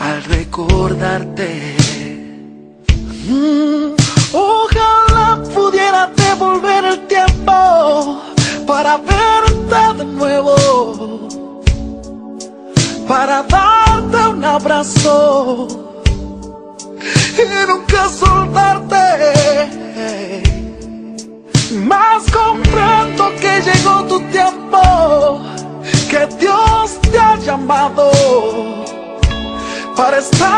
al recordarte. Mm, ojalá pudiera devolver el tiempo para verte de nuevo, para darte un abrazo y nunca soltarte. Más But it's time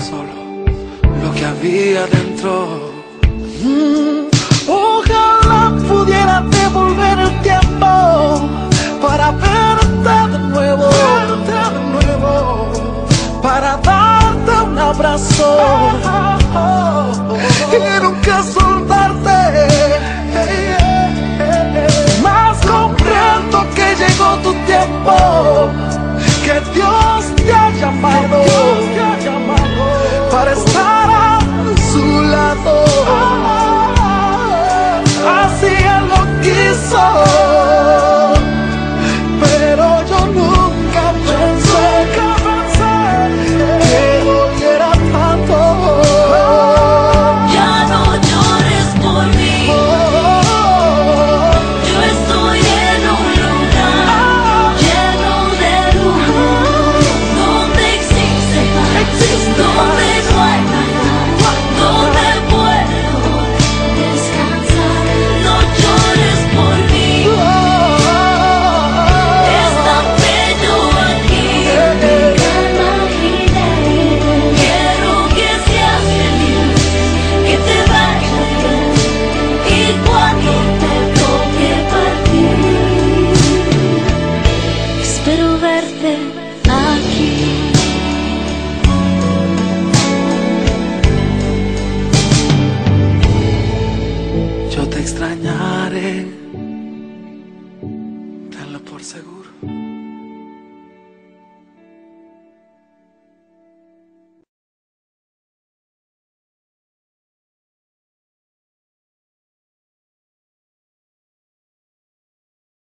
solo lo que había dentro. Mm, ojalá pudiera devolver el tiempo para verte de nuevo, de nuevo, para darte un abrazo y nunca soltarte. Más comprendo que llegó tu tiempo, Tenlo por seguro.